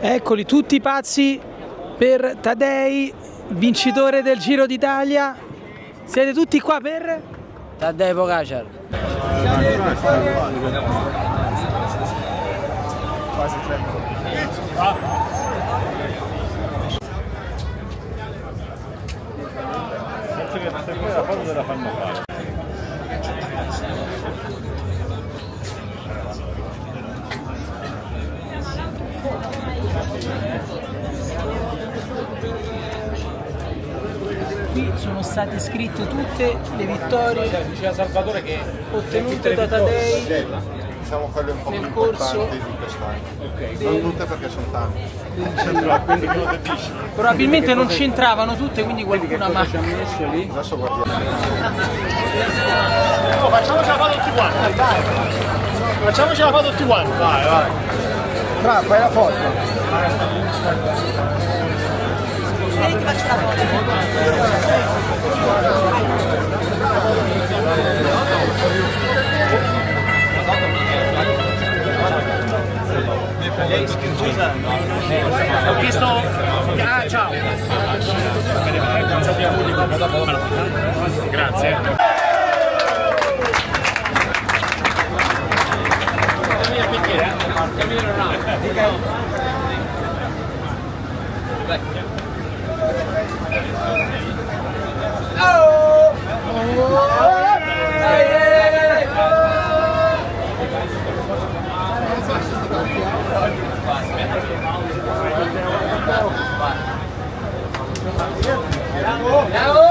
Eccoli tutti pazzi per Tadei, vincitore del Giro d'Italia. Siete tutti qua per? Tadei Pogacar. la foto te la fanno fare. Qui sono state scritte tutte le vittorie Diceva Salvatore che ottenute da Tadei diciamo quelle un po' Nel più corso importanti di quest'anno. Non tutte perché sono tante. probabilmente non c'entravano tutte, quindi qualcuno ha ma Adesso guardiamo. Oh, facciamoci la foto tutti quanti. Facciamoci la foto tutti quanti. Vai, vai. Bravo, fai la foto. Ho chiesto... Ciao. Grazie. Bravo! Bravo!